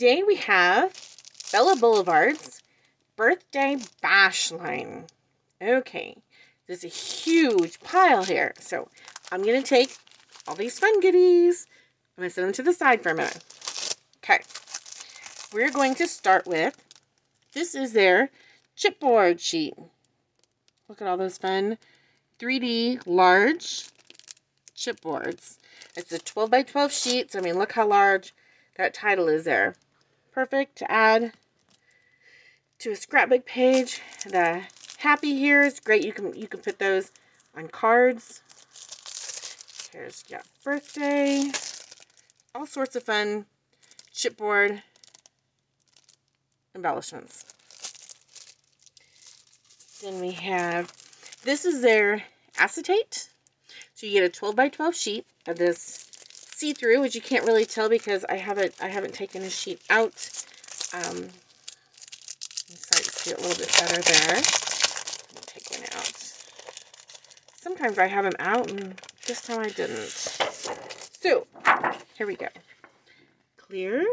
Today we have Bella Boulevard's birthday bash line. Okay, there's a huge pile here. So I'm going to take all these fun goodies. I'm going to set them to the side for a minute. Okay, we're going to start with, this is their chipboard sheet. Look at all those fun 3D large chipboards. It's a 12 by 12 sheet. So, I mean, look how large that title is there. Perfect to add to a scrapbook page. The happy here is great. You can you can put those on cards. Here's yeah, birthday. All sorts of fun chipboard embellishments. Then we have this is their acetate. So you get a 12 by 12 sheet of this see-through, which you can't really tell because I haven't I haven't taken a sheet out. Um, so I see it a little bit better there. Take one out. Sometimes I have them out, and this time I didn't. So here we go. Clear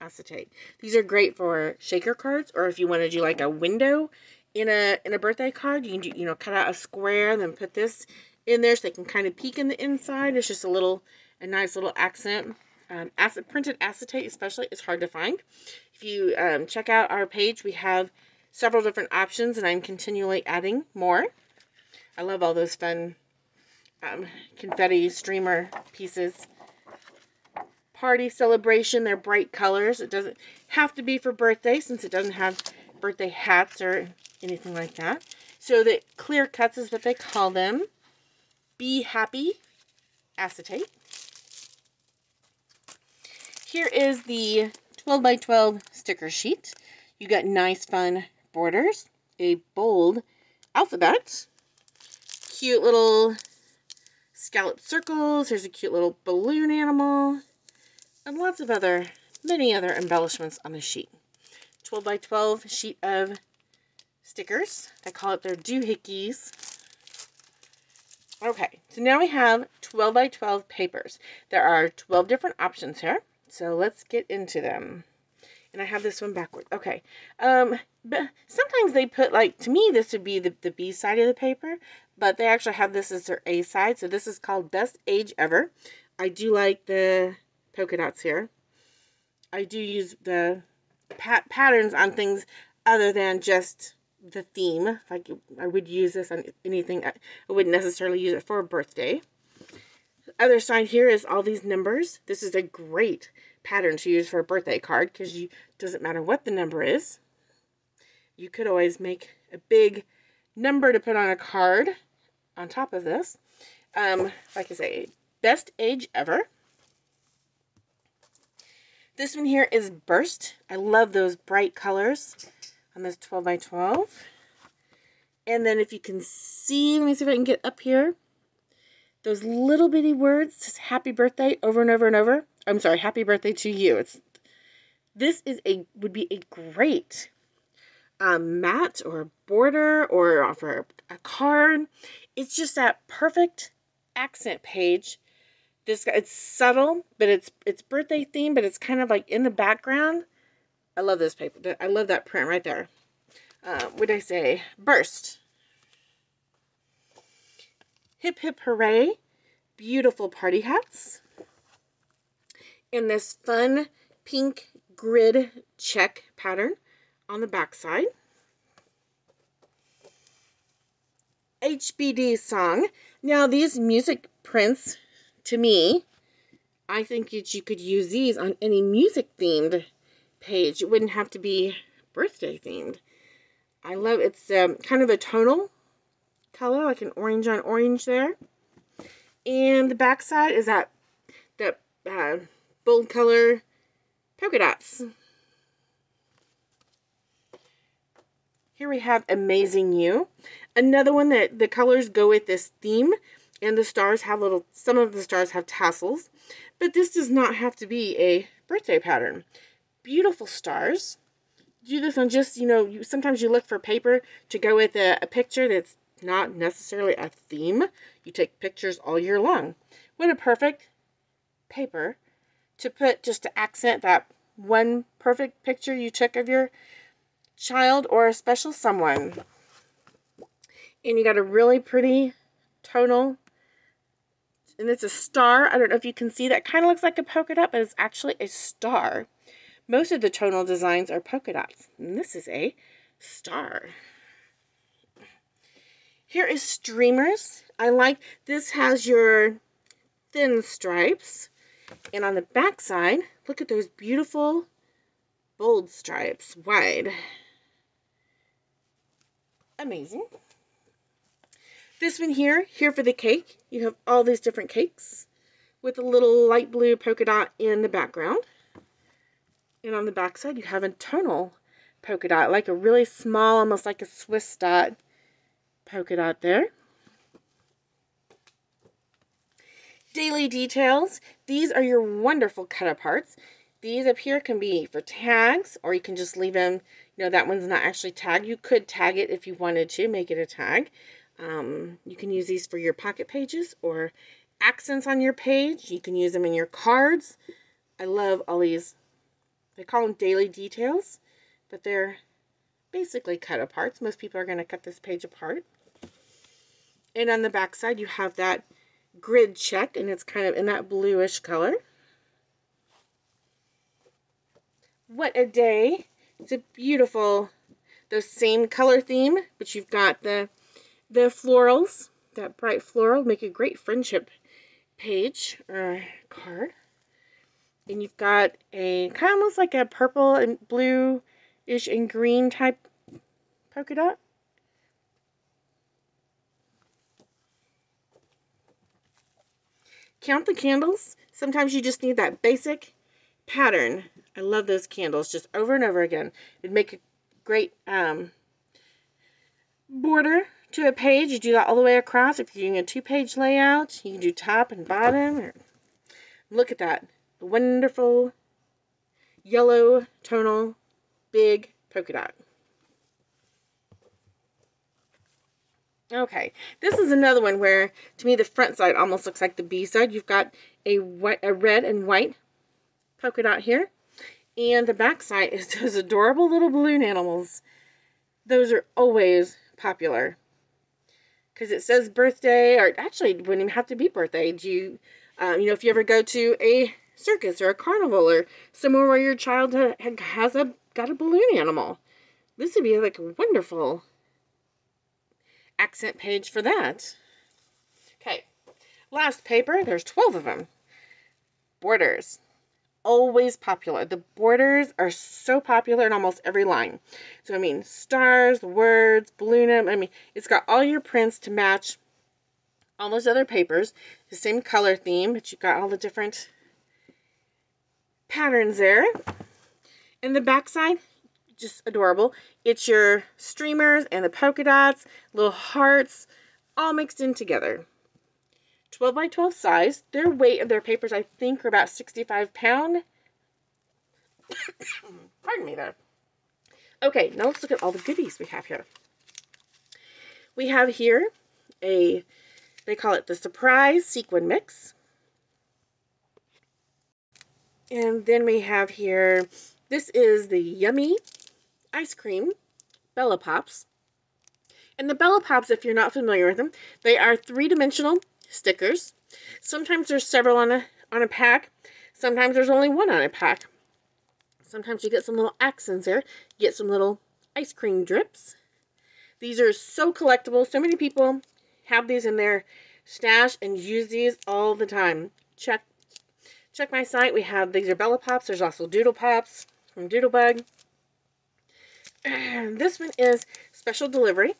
acetate. These are great for shaker cards, or if you want to do like a window in a in a birthday card, you can do, you know cut out a square, and then put this in there so they can kind of peek in the inside. It's just a little, a nice little accent. Um, acid, printed acetate especially is hard to find. If you um, check out our page, we have several different options and I'm continually adding more. I love all those fun um, confetti streamer pieces. Party celebration, they're bright colors. It doesn't have to be for birthday since it doesn't have birthday hats or anything like that. So the clear cuts is what they call them. Be Happy acetate. Here is the 12 by 12 sticker sheet. You got nice fun borders, a bold alphabet, cute little scallop circles, there's a cute little balloon animal, and lots of other, many other embellishments on the sheet. 12 by 12 sheet of stickers. They call it their doohickeys. Okay, so now we have 12 by 12 papers. There are 12 different options here, so let's get into them. And I have this one backward. Okay, um, but sometimes they put, like, to me, this would be the, the B side of the paper, but they actually have this as their A side, so this is called Best Age Ever. I do like the polka dots here. I do use the pat patterns on things other than just the theme. Like I i would use this on anything. I wouldn't necessarily use it for a birthday. Other side here is all these numbers. This is a great pattern to use for a birthday card because you doesn't matter what the number is. You could always make a big number to put on a card on top of this. Um, like I say, best age ever. This one here is Burst. I love those bright colors on this 12 by 12. And then if you can see, let me see if I can get up here. Those little bitty words, says happy birthday over and over and over. I'm sorry, happy birthday to you. It's This is a would be a great um, mat or border or for a card. It's just that perfect accent page. This it's subtle, but it's it's birthday theme, but it's kind of like in the background. I love this paper. I love that print right there. Uh, what did I say? Burst. Hip Hip Hooray. Beautiful party hats. And this fun pink grid check pattern on the backside. HBD song. Now these music prints, to me, I think that you could use these on any music themed page. It wouldn't have to be birthday themed. I love it's um, kind of a tonal color, like an orange on orange there. And the back side is that that uh, bold color polka dots. Here we have Amazing You. Another one that the colors go with this theme. And the stars have little, some of the stars have tassels. But this does not have to be a birthday pattern beautiful stars. Do this on just, you know, you, sometimes you look for paper to go with a, a picture that's not necessarily a theme. You take pictures all year long. What a perfect paper to put just to accent that one perfect picture you took of your child or a special someone. And you got a really pretty tonal, and it's a star. I don't know if you can see that. Kind of looks like a polka dot, but it's actually a star. Most of the tonal designs are polka dots, and this is a star. Here is streamers. I like, this has your thin stripes. And on the back side, look at those beautiful bold stripes, wide. Amazing. This one here, here for the cake, you have all these different cakes with a little light blue polka dot in the background. And on the back side, you have a tonal polka dot, like a really small, almost like a Swiss dot polka dot there. Daily details. These are your wonderful cut aparts. These up here can be for tags, or you can just leave them, you know, that one's not actually tagged. You could tag it if you wanted to, make it a tag. Um, you can use these for your pocket pages or accents on your page. You can use them in your cards. I love all these. They call them daily details, but they're basically cut apart. Most people are going to cut this page apart. And on the back side, you have that grid check, and it's kind of in that bluish color. What a day. It's a beautiful, the same color theme, but you've got the, the florals, that bright floral, make a great friendship page or card. And you've got a kind of almost like a purple and blue-ish and green type polka dot. Count the candles. Sometimes you just need that basic pattern. I love those candles just over and over again. It'd make a great um, border to a page. You do that all the way across. If you're doing a two-page layout, you can do top and bottom. Or, look at that. Wonderful yellow tonal big polka dot. Okay, this is another one where, to me, the front side almost looks like the B side. You've got a, white, a red and white polka dot here. And the back side is those adorable little balloon animals. Those are always popular. Because it says birthday, or actually, it wouldn't even have to be birthday. Do you, um, you know, if you ever go to a circus or a carnival or somewhere where your child has a got a balloon animal, this would be like a wonderful accent page for that. Okay, last paper, there's 12 of them. Borders, always popular. The borders are so popular in almost every line. So, I mean, stars, words, balloon, I mean, it's got all your prints to match all those other papers. The same color theme, but you've got all the different patterns there. And the back side, just adorable. It's your streamers and the polka dots, little hearts, all mixed in together. 12 by 12 size. Their weight of their papers, I think, are about 65 pound. Pardon me there. Okay, now let's look at all the goodies we have here. We have here a, they call it the Surprise Sequin Mix. And then we have here, this is the Yummy ice cream, Bella Pops. And the Bella Pops, if you're not familiar with them, they are three-dimensional stickers. Sometimes there's several on a, on a pack. Sometimes there's only one on a pack. Sometimes you get some little accents there. You get some little ice cream drips. These are so collectible. So many people have these in their stash and use these all the time. Check check my site. We have these are Bella Pops. There's also Doodle Pops from Doodlebug. And this one is special delivery.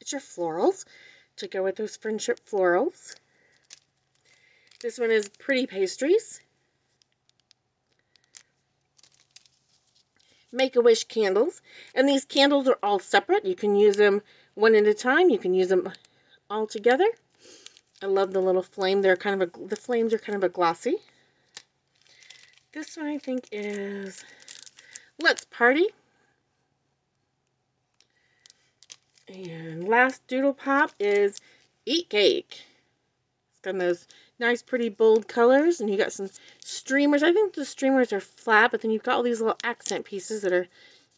It's your florals to go with those friendship florals. This one is pretty pastries. Make-A-Wish candles. And these candles are all separate. You can use them one at a time. You can use them all together. I love the little flame. They're kind of a, the flames are kind of a glossy. This one I think is Let's Party. And last doodle pop is Eat Cake. It's got those nice, pretty, bold colors. And you got some streamers. I think the streamers are flat, but then you've got all these little accent pieces that are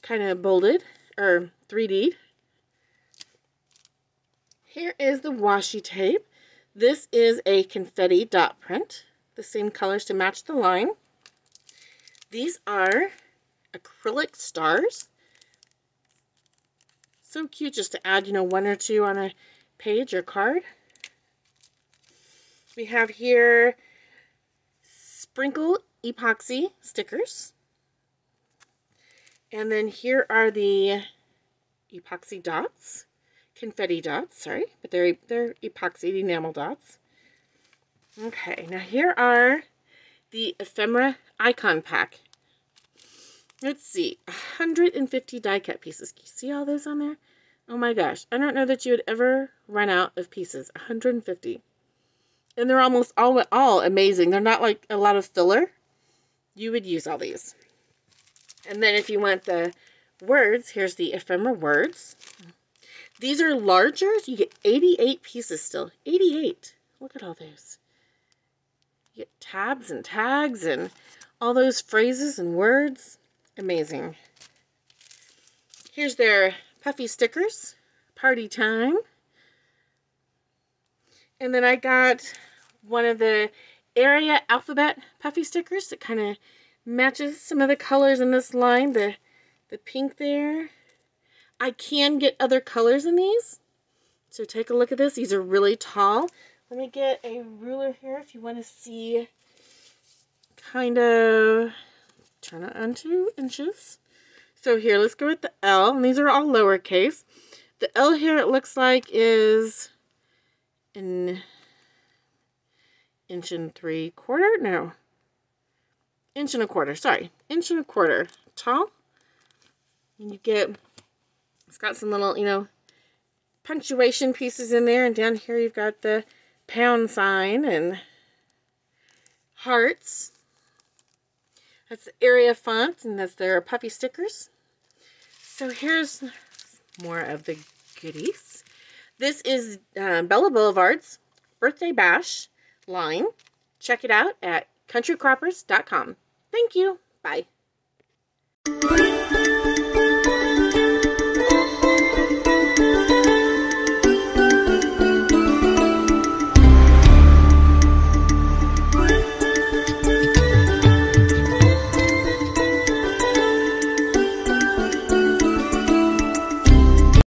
kind of bolded or 3D. Here is the washi tape. This is a confetti dot print. The same colors to match the line. These are acrylic stars. So cute just to add, you know, one or two on a page or card. We have here sprinkle epoxy stickers. And then here are the epoxy dots, confetti dots, sorry, but they're, they're epoxy enamel dots. Okay, now here are the ephemera icon pack. Let's see, 150 die cut pieces. Can you see all those on there? Oh my gosh, I don't know that you would ever run out of pieces. 150. And they're almost all, all amazing. They're not like a lot of filler. You would use all these. And then if you want the words, here's the ephemera words. These are larger. So you get 88 pieces still. 88. Look at all those. Get tabs and tags and all those phrases and words. Amazing. Here's their puffy stickers. Party time. And then I got one of the area alphabet puffy stickers that kind of matches some of the colors in this line. The, the pink there. I can get other colors in these. So take a look at this. These are really tall. Let me get a ruler here if you want to see kind of turn it on two inches. So here, let's go with the L. And these are all lowercase. The L here, it looks like, is an inch and three quarter. No, inch and a quarter. Sorry, inch and a quarter tall. And you get, it's got some little, you know, punctuation pieces in there. And down here you've got the pound sign and hearts. That's the area font, and that's their puffy stickers. So here's more of the goodies. This is uh, Bella Boulevard's Birthday Bash line. Check it out at countrycroppers.com. Thank you. Bye.